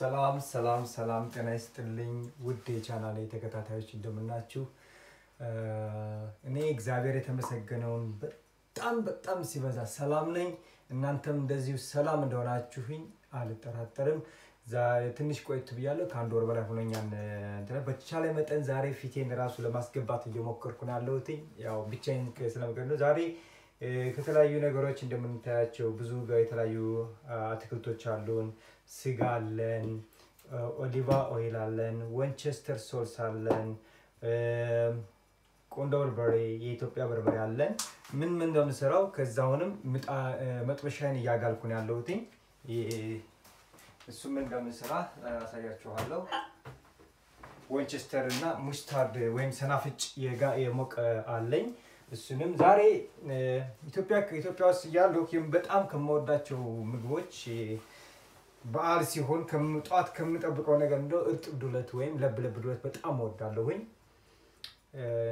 ሰላም ሰላም ሰላም፣ ጤና ይስጥልኝ ውድ የቻናሌ ተከታታዮች እንደምናችሁ። እኔ እግዚአብሔር የተመሰገነውን በጣም በጣም ሲበዛ ሰላም ነኝ። እናንተም እንደዚሁ ሰላም እንደሆናችሁኝ አልጠራጠርም። ትንሽ ቆይት ብያለሁ፣ ከአንድ ወር በላይ ሆኖኛል። በተቻለ መጠን ዛሬ ፊቴን ራሱ ለማስገባት እየሞከርኩ ነው ያለሁት። ያው ብቻዬን ስለምገድ ነው ዛሬ ከተለያዩ ነገሮች እንደምንታያቸው ብዙ የተለያዩ አትክልቶች አሉን። ስጋ አለን፣ ኦሊቫ oil አለን፣ Worcester sauce አለን፣ ቁንዶ በርበሬ፣ የኢትዮጵያ በርበሬ አለን። ምን ምን እንደምሰራው ከዛ አሁንም መጥበሻዬን እያጋልኩ ነው ያለሁት። እሱ ምን እንደምሰራ አሳያችኋለሁ። Worcester እና mustard ወይም ሰናፍጭ የሞቀ አለኝ። እሱንም ዛሬ ኢትዮጵያ ኢትዮጵያ ውስጥ እያለሁ በጣም ከምወዳቸው ምግቦች በዓል ሲሆን ጠዋት ከምጠብቀው ነገር እንደው እርጥብ ዱለት ወይም ለብ ለብ ዱለት በጣም እወዳለሁኝ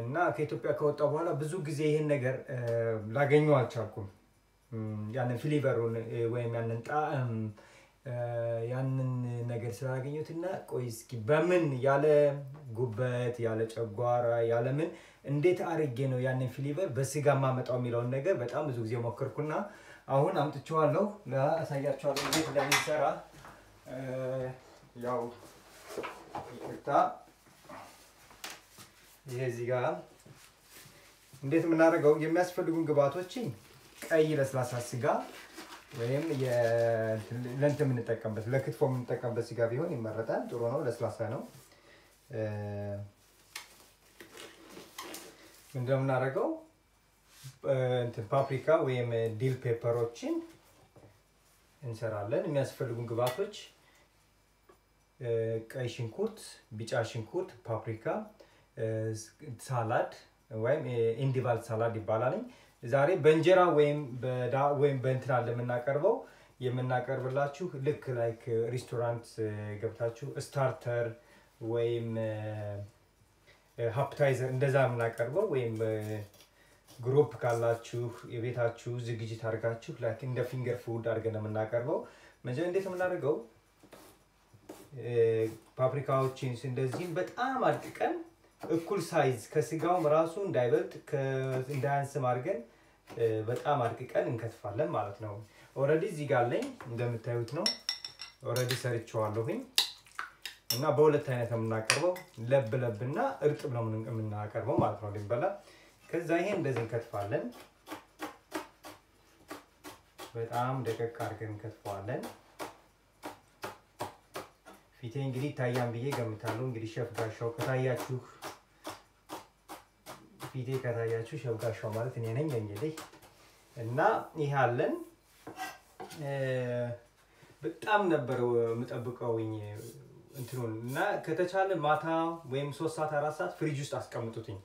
እና ከኢትዮጵያ ከወጣ በኋላ ብዙ ጊዜ ይህን ነገር ላገኘው አልቻልኩም። ያንን ፊሊቨሩን ወይም ያንን ጣዕም ያንን ነገር ስላላገኘሁት እና ቆይ እስኪ በምን ያለ ጉበት ያለ ጨጓራ ያለ ምን እንዴት አድርጌ ነው ያንን flavor በስጋ ማመጣው የሚለውን ነገር በጣም ብዙ ጊዜ ሞከርኩና አሁን አምጥቼዋለሁ፣ አሳያችኋለሁ እንዴት እንደሚሰራ። ያው ይቅርታ፣ ይሄ እዚህ ጋር እንዴት የምናደርገው የሚያስፈልጉን ግብአቶችን ቀይ ለስላሳ ስጋ ወይም ለእንትን የምንጠቀምበት ለክትፎ የምንጠቀምበት ስጋ ቢሆን ይመረጣል። ጥሩ ነው፣ ለስላሳ ነው። እንደምናደርገው ፓፕሪካ ወይም bell pepper ኦችን እንሰራለን። የሚያስፈልጉን ግብአቶች ቀይ ሽንኩርት፣ ቢጫ ሽንኩርት፣ paprika፣ salad ወይም endive salad ይባላል። ዛሬ በእንጀራ ወይም ወይም በእንትና ለምናቀርበው የምናቀርብላችሁ ልክ like ሬስቶራንት ገብታችሁ starter ወይም appetizer እንደዛ የምናቀርበው ወይም group ካላችሁ የቤታችሁ ዝግጅት አድርጋችሁ like እንደ finger food አድርገን የምናቀርበው መጀመሪያ እንዴት የምናደርገው ፓፕሪካዎችን እንደዚህም በጣም አድቅቀን እኩል ሳይዝ ከስጋውም ራሱ እንዳይበልጥ እንዳያንስም አድርገን በጣም አድቅቀን እንከትፋለን ማለት ነው። already እዚህ ጋር አለኝ እንደምታዩት ነው። already ሰርቼዋለሁኝ እና በሁለት አይነት ነው የምናቀርበው፣ ለብ ለብ እና እርጥብ ነው የምናቀርበው ማለት ነው ልንበላ። ከዛ ይሄ እንደዚህ እንከትፋለን። በጣም ደቀቅ አድርገን እንከትፈዋለን። ፊቴ እንግዲህ ታያን ብዬ ገምታለሁ። እንግዲህ ሸፍ ጋሻው ከታያችሁ ፊቴ ከታያችሁ ሸፍ ጋሻው ማለት እኔ ነኝ እንግዲህ እና ይህ አለን። በጣም ነበር የምጠብቀውኝ እንትኑን እና ከተቻለ ማታ ወይም ሶስት ሰዓት አራት ሰዓት ፍሪጅ ውስጥ አስቀምጡትኝ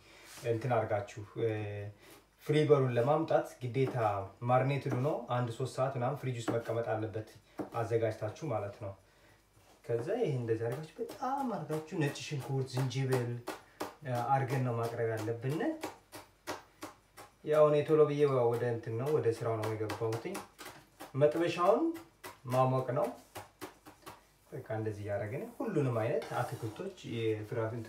እንትን አድርጋችሁ ፍሪበሩን ለማምጣት ግዴታ ማርኔትድ ሆኖ አንድ ሶስት ሰዓት ምናምን ፍሪጅ ውስጥ መቀመጥ አለበት አዘጋጅታችሁ ማለት ነው። ከዛ ይህ እንደዚህ አድርጋችሁ በጣም አድርጋችሁ ነጭ ሽንኩርት፣ ዝንጅብል አድርገን ነው ማቅረብ ያለብን። ያው እኔ ቶሎ ብዬ ወደ እንትን ነው ወደ ስራው ነው የገባሁት። መጥበሻውን ማሞቅ ነው። በቃ እንደዚህ እያደረግን ሁሉንም አይነት አትክልቶች የፍራፍሬ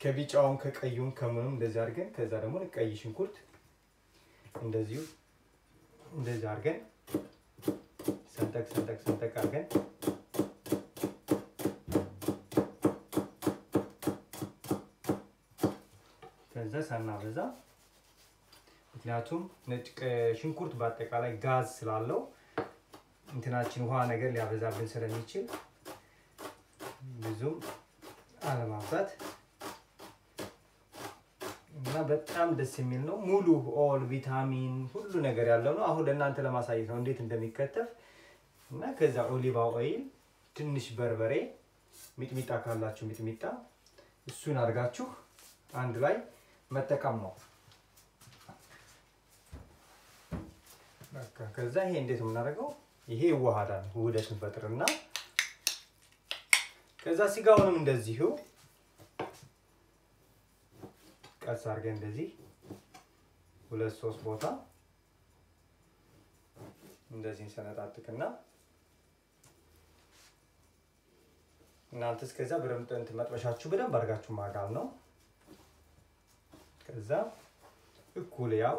ከቢጫውም ከቀዩም ከምኑም እንደዚህ አድርገን ከዛ ደግሞ ቀይ ሽንኩርት እንደዚሁ እንደዚህ አድርገን ሰንጠቅ ሰንጠቅ ሰንጠቅ አድርገን ከዛ ሳናበዛ ምክንያቱም ነጭ ሽንኩርት በአጠቃላይ ጋዝ ስላለው እንትናችን ውሃ ነገር ሊያበዛብን ስለሚችል ብዙም አለማብዛት እና በጣም ደስ የሚል ነው። ሙሉ all ቪታሚን ሁሉ ነገር ያለው ነው። አሁን ለእናንተ ለማሳየት ነው እንዴት እንደሚከተፍ እና ከዛ ኦሊቫ oil፣ ትንሽ በርበሬ፣ ሚጥሚጣ ካላችሁ ሚጥሚጣ እሱን አድርጋችሁ አንድ ላይ መጠቀም ነው። ከዛ ይሄ እንዴት የምናደርገው ይሄ ይዋሃዳል። ውህደትን ፈጥርና ከዛ ስጋውንም እንደዚሁ ቀስ አድርገን እንደዚህ ሁለት ሶስት ቦታ እንደዚህ እንሰነጣጥቅና እናንተ እስከዛ በደንብ እንትን መጥበሻችሁ በደንብ አድርጋችሁ ማጋል ነው። ከዛ እኩል ያው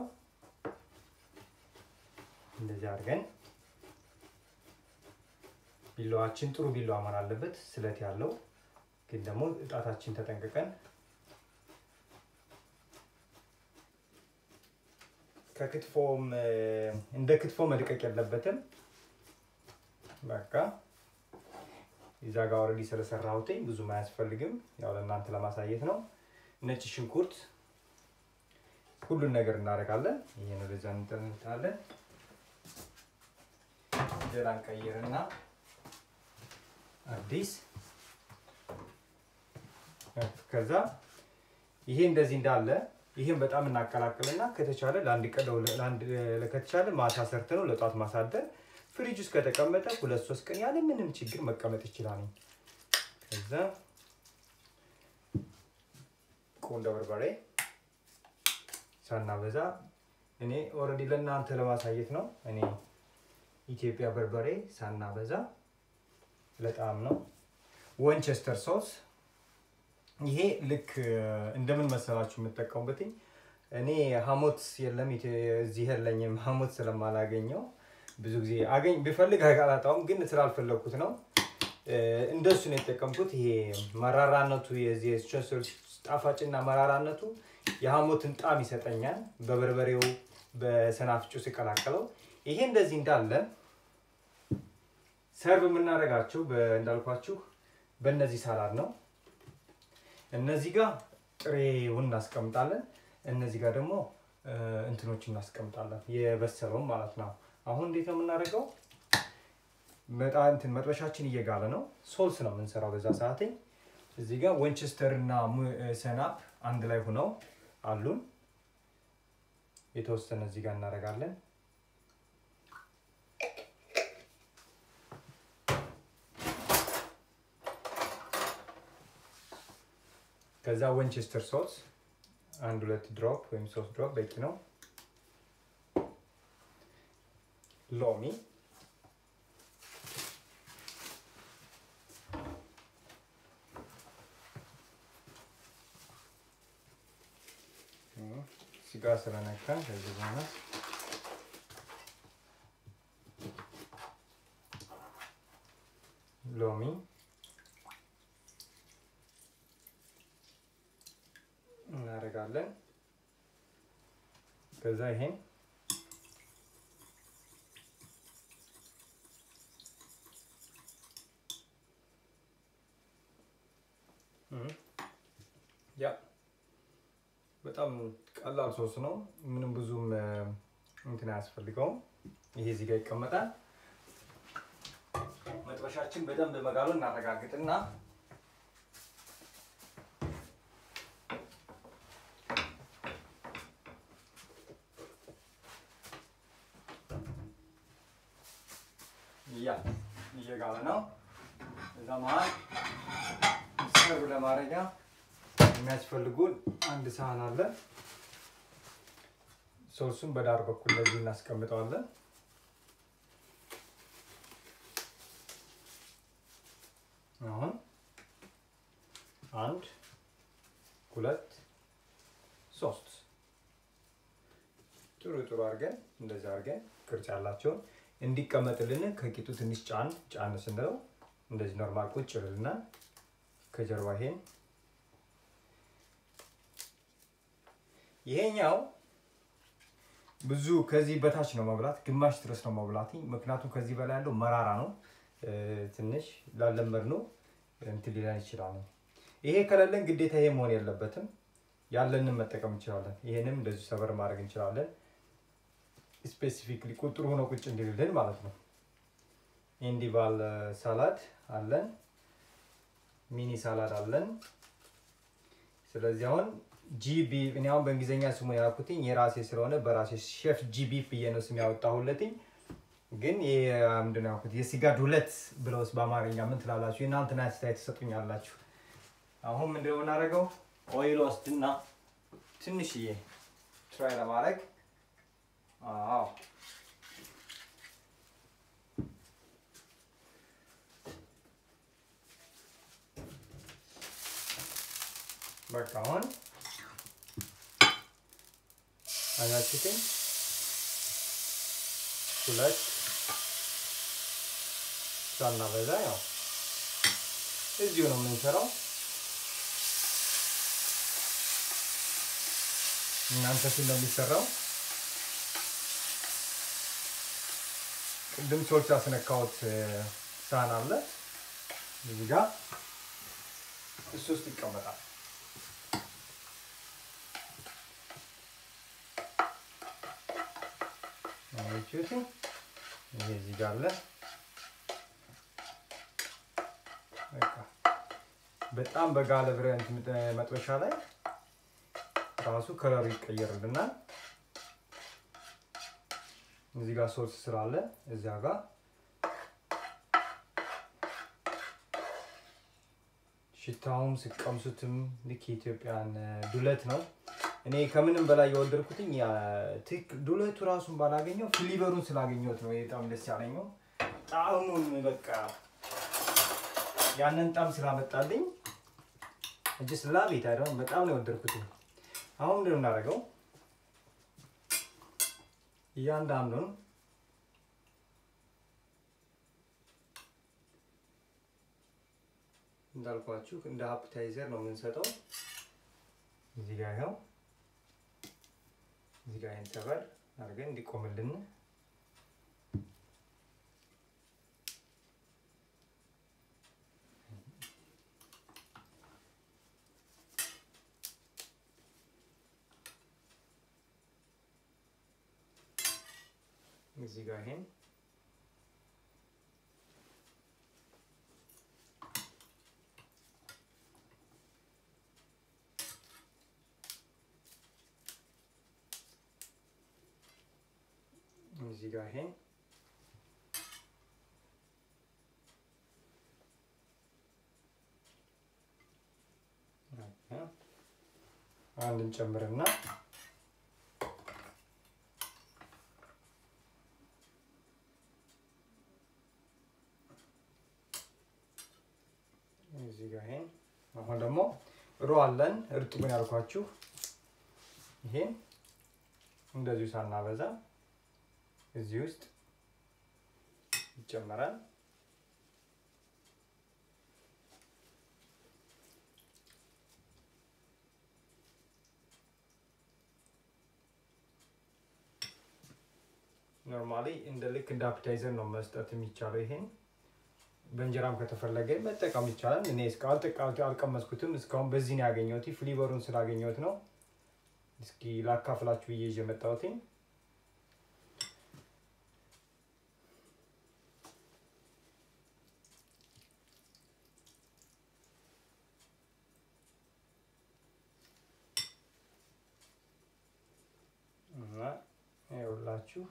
እንደዚህ አድርገን ቢላዋችን ጥሩ ቢላዋ መሆን አለበት፣ ስለት ያለው ግን ደግሞ እጣታችን ተጠንቅቀን ከክትፎም እንደ ክትፎ መድቀቅ የለበትም። በቃ እዛ ጋር already ስለሰራሁትኝ ብዙም አያስፈልግም። ያው ለእናንተ ለማሳየት ነው። ነጭ ሽንኩርት ሁሉን ነገር እናደርጋለን። ይሄን ወደዛ እንተዋለን። እንጀራ እንቀይርና አዲስ ከዛ ይሄ እንደዚህ እንዳለ ይሄን በጣም እናቀላቅልና ከተቻለ ለአንድ ከተቻለ ማታ ሰርተን ነው ለጧት ማሳደር ፍሪጅ ውስጥ ከተቀመጠ ሁለት ሶስት ቀን ያለ ምንም ችግር መቀመጥ ይችላል። ከዛ ቁንዶ በርበሬ ሳናበዛ እኔ already ለእናንተ ለማሳየት ነው። እኔ ኢትዮጵያ በርበሬ ሳናበዛ ለጣም ነው። Worcester sauce ይሄ ልክ እንደምን መሰላችሁ የምጠቀሙበት እኔ ሀሞት የለም እዚህ የለኝም። ሀሞት ስለማላገኘው ብዙ ጊዜ አገኝ ብፈልግ አላጣውም፣ ግን ስላልፈለግኩት ነው እንደሱ ነው የተጠቀምኩት። ይሄ መራራነቱ የዚህ ጣፋጭና መራራነቱ የሀሞትን ጣዕም ይሰጠኛል። በበርበሬው በሰናፍጩ ሲቀላቀለው ይሄ እንደዚህ እንዳለ ሰርቭ የምናደርጋቸው እንዳልኳችሁ በእነዚህ ሳላድ ነው። እነዚህ ጋር ጥሬውን እናስቀምጣለን። እነዚህ ጋር ደግሞ እንትኖች እናስቀምጣለን፣ የበሰለውን ማለት ነው። አሁን እንዴት ነው የምናደርገው? በጣም እንትን መጥበሻችን እየጋለ ነው። ሶልስ ነው የምንሰራው በዛ ሰዓት። እዚህ ጋር ወንቸስተር እና ሰናፕ አንድ ላይ ሆነው አሉን። የተወሰነ እዚህ ጋር እናደርጋለን። ከዛ Worcester sauce አንድ ሁለት drop ወይም ሶስት drop በቂ ነው። ሎሚ ስጋ ስለነካን ከዚህ በኋላ ሎሚ እናደርጋለን። ከዛ ይሄን ያ በጣም ቀላል ሶስ ነው። ምንም ብዙም እንትን አያስፈልገውም። ይሄ እዚህ ጋር ይቀመጣል። መጥበሻችን በደንብ መጋሉን እናረጋግጥና ያ እየጋለ ነው። እዛ መሀል ሰርቭ ለማድረጊያ የሚያስፈልጉን አንድ ሳህን አለ። ሶሱን በዳር በኩል ለዚህ እናስቀምጠዋለን። አሁን አንድ ሁለት ሶስት ጥሩ ጥሩ አድርገን እንደዚህ አድርገን ቅርጽ ያላቸውን እንዲቀመጥልን ከቂጡ ትንሽ ጫን ጫን ስንለው እንደዚህ normal ቁጭ ይልልናል። ከጀርባ ይሄን ይሄኛው ብዙ ከዚህ በታች ነው መብላት፣ ግማሽ ድረስ ነው መብላት። ምክንያቱም ከዚህ በላይ ያለው መራራ ነው። ትንሽ ላለመድ ነው እንትን ሊለን ይችላል። ይሄ ከሌለን ግዴታ ይሄ መሆን የለበትም። ያለንን መጠቀም እንችላለን። ይሄንም እንደዚህ ሰበር ማድረግ እንችላለን። specifically ቁጥሩ ሆኖ ቁጭ እንዲልልን ማለት ነው። endive salad አለን፣ mini salad አለን። ስለዚህ አሁን ጂቢ እኔ አሁን በእንግሊዝኛ ስሙ ያልኩትኝ የራሴ ስለሆነ በራሴ ሼፍ ጂቢ ብዬ ነው ስም ያወጣሁለትኝ። ግን ምንድን ነው ያልኩት የስጋ ዱለት ብለውስ በአማርኛ ምን ትላላችሁ? የእናንተን አስተያየት ትሰጡኛላችሁ። አሁን ምንድን ነው የምናደርገው? oil ወስድና ትንሽዬ try ለማድረግ አዎ በቃ አሁን አያችሁትኝ ሁለት ሳናበዛ ያው እዚሁ ነው የምንሰራው። እናንተ ፊት ነው የሚሰራው። ቅድም ሶልት ያስነካሁት ሳህን አለ እዚህ ጋር እሱ ውስጥ ይቀመጣል። አያችሁት? ይሄ እዚህ ጋር አለ። በጣም በጋለ ብረት መጥበሻ ላይ ራሱ ከለሩ ይቀየርልናል። እዚህ ጋር ሶስ ስላለ እዚያ ጋር ሽታውም ስቀምሱትም ልክ የኢትዮጵያን ዱለት ነው። እኔ ከምንም በላይ የወደድኩትኝ ዱለቱ ራሱን ባላገኘው ፍሊቨሩን ስላገኘሁት ነው በጣም ደስ ያለኘው። ጣዕሙን በቃ ያንን ጣም ስላመጣልኝ እጅስ ላቤት አይደለም በጣም ነው የወደድኩትኝ። አሁን ምንድን የምናደርገው? እያንዳንዱን እንዳልኳችሁ እንደ appetizer ነው የምንሰጠው። እዚህ ጋር ይኸው እዚህ ጋር ይህን ሰበር አድርገን እንዲቆምልን እዚህ ጋር ይሄን ይሄን አንድ እንጨምርና እዚህ ጋር ይሄን አሁን ደግሞ raw አለን። እርጥቡን ያልኳችሁ ይሄን እንደዚሁ ሳናበዛ እዚህ ውስጥ ይጨመራል። normally እንደ ልክ እንደ appetizer ነው መስጠት የሚቻለው። ይሄን በእንጀራም ከተፈለገ መጠቀም ይቻላል። እኔ እስካሁን አልቀመስኩትም። እስካሁን በዚህ ነው ያገኘሁት። ፍሊቨሩን ስላገኘሁት ነው። እስኪ ላካፍላችሁ ብዬ ይዤ መጣሁትኝ። ይኸውላችሁ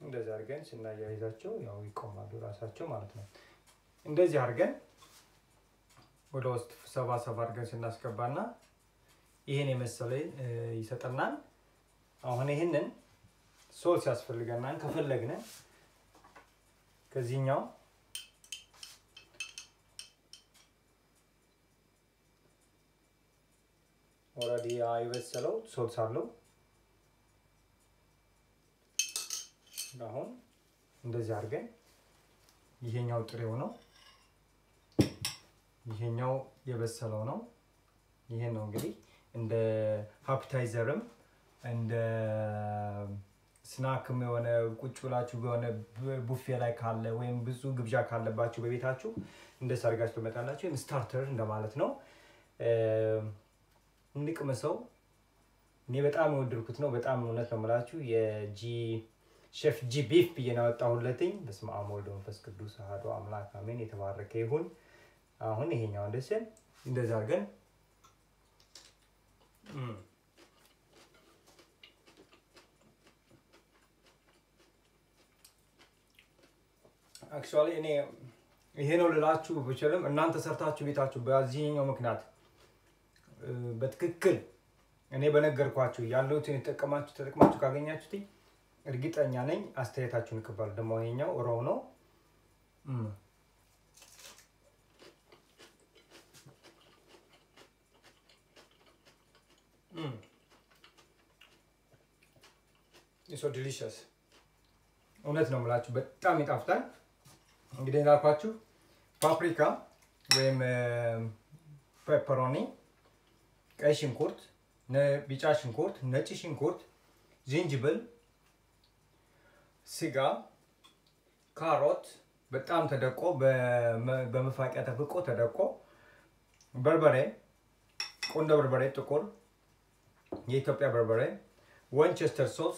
እንደዚህ አድርገን ስናያይዛቸው ያው ይቆማሉ ራሳቸው ማለት ነው። እንደዚህ አድርገን ወደ ውስጥ ሰባ ሰባ አድርገን ስናስገባና ይሄን የመሰለ ይሰጠናል። አሁን ይህንን ሶስ ያስፈልገናል። ከፈለግን ከዚህኛው already የበሰለው ሶስ አለው። አሁን እንደዚህ አድርገን ይሄኛው ጥሬው ነው፣ ይሄኛው የበሰለው ነው። ይሄን ነው እንግዲህ እንደ appetizer ም እንደ snack ም የሆነ ቁጭ ብላችሁ የሆነ ቡፌ ላይ ካለ ወይም ብዙ ግብዣ ካለባችሁ በቤታችሁ እንደ ሰርጋችሁ ትመጣላችሁ። ወይም starter እንደማለት ነው። እንቅመሰው። እኔ በጣም የወደድኩት ነው። በጣም እውነት ነው የምላችሁ የጂ Chef G Beff ብዬ ነው ያወጣሁለትኝ። በስመ አብ ወወልድ ወመንፈስ ቅዱስ አሐዱ አምላክ አሜን። የተባረከ ይሁን። አሁን ይሄኛው እንደስል እንደዛ አድርገን አክቹዋሊ እኔ ይሄ ነው ልላችሁ ብችልም እናንተ ሰርታችሁ ቤታችሁ በዚህኛው ምክንያት በትክክል እኔ በነገርኳችሁ ያለሁትን የተጠቀማችሁ ተጠቅማችሁ ካገኛችሁት እርግጠኛ ነኝ አስተያየታችሁን እቀበላለሁ። ደግሞ ይሄኛው ሮው ነው። so delicious እውነት ነው የምላችሁ፣ በጣም ይጣፍጣል። እንግዲህ እንዳልኳችሁ ፓፕሪካ ወይም pepperoni፣ ቀይ ሽንኩርት፣ ቢጫ ሽንኩርት፣ ነጭ ሽንኩርት፣ ዝንጅብል፣ ስጋ፣ ካሮት በጣም ተደቆ በመፋቂያ ተፍቆ ተደቆ፣ በርበሬ፣ ቁንዶ በርበሬ ጥቁር፣ የኢትዮጵያ በርበሬ፣ Worcester sauce።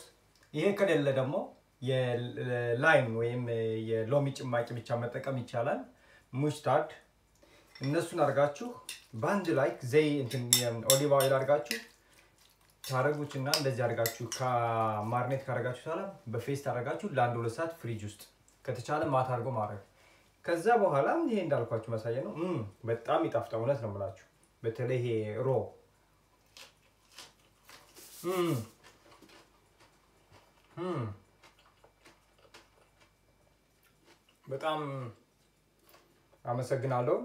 ይሄ ከሌለ ደግሞ የ lime ወይም የሎሚ ጭማቂ ብቻ መጠቀም ይቻላል። mustard እነሱን አድርጋችሁ በአንድ ላይ ዘይ olive oil አድርጋችሁ ታረጉትና እንደዚህ አድርጋችሁ ከ marinate ካደረጋችሁ በኋላ በ paste አድርጋችሁ ለአንድ ሁለት ሰዓት ፍሪጅ ውስጥ ከተቻለ ማታ አድርጎ ማድረግ። ከዛ በኋላ ይሄ እንዳልኳችሁ ማሳየ ነው። በጣም ይጣፍጣ። እውነት ነው የምላችሁ። በተለይ ይሄ raw በጣም አመሰግናለሁ።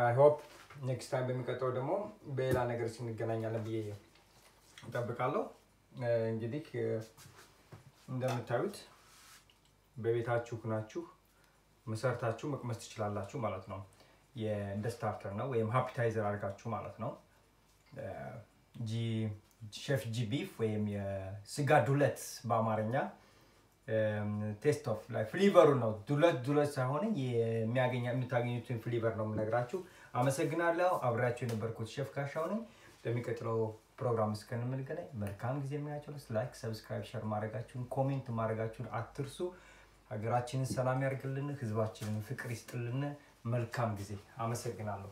I hope next time በሚቀጥለው ደግሞ በሌላ ነገር እንገናኛለን ብዬ እጠብቃለሁ። እንግዲህ እንደምታዩት በቤታችሁ ሁናችሁ ሰርታችሁ መቅመስ ትችላላችሁ ማለት ነው። እንደ starter ነው ወይም appetizer አድርጋችሁ ማለት ነው። Chef G Beff ወይም የስጋ ዱለት በአማርኛ taste ኦፍ ላይ flavor ኡ ነው። ዱለት ዱለት ሳይሆን የምታገኙትን flavor ነው የምነግራችሁ። አመሰግናለሁ። አብሬያችሁ የነበርኩት ሼፍ ጋሻው ነኝ። በሚቀጥለው ፕሮግራም እስከምንገናኝ መልካም ጊዜ እየተመኘሁ like፣ subscribe፣ share ማድረጋችሁን comment ማድረጋችሁን አትርሱ። ሀገራችንን ሰላም ያርግልን፣ ህዝባችንን ፍቅር ይስጥልን። መልካም ጊዜ። አመሰግናለሁ።